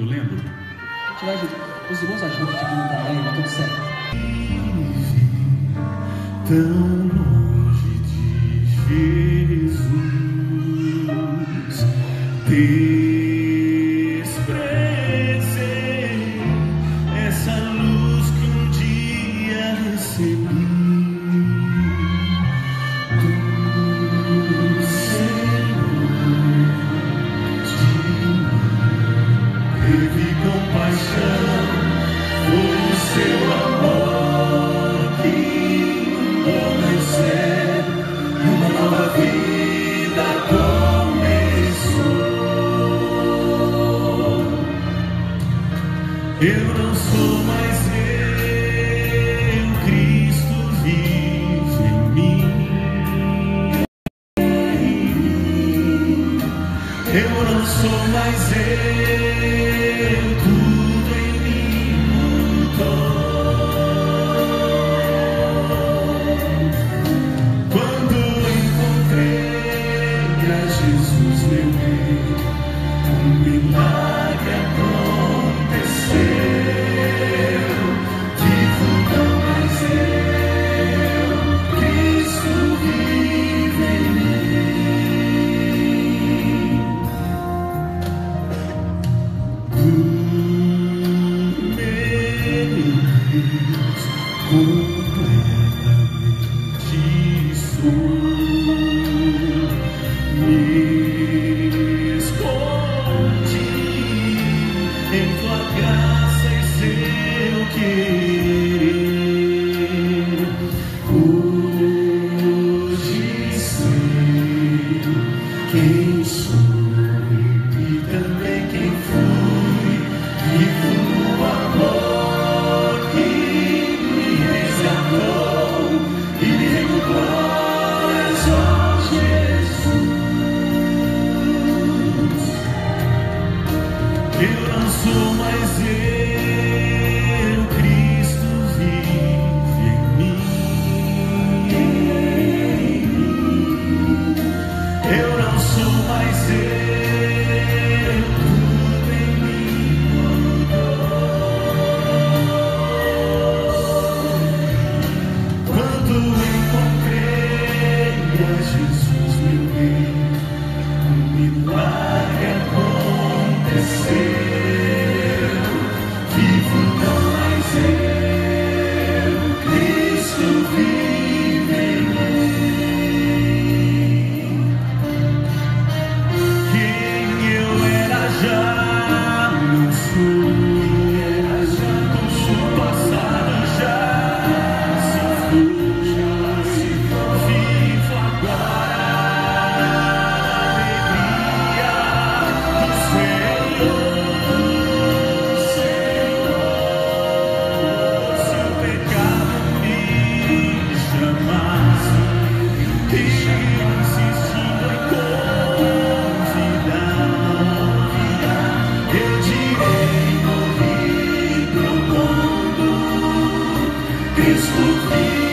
eu lembro. Os irmãos ajudam aqui no tá tudo certo. Tão longe de Jesus. Eu não sou completamente sua. Me esconde em tua graça e seu que Cristo.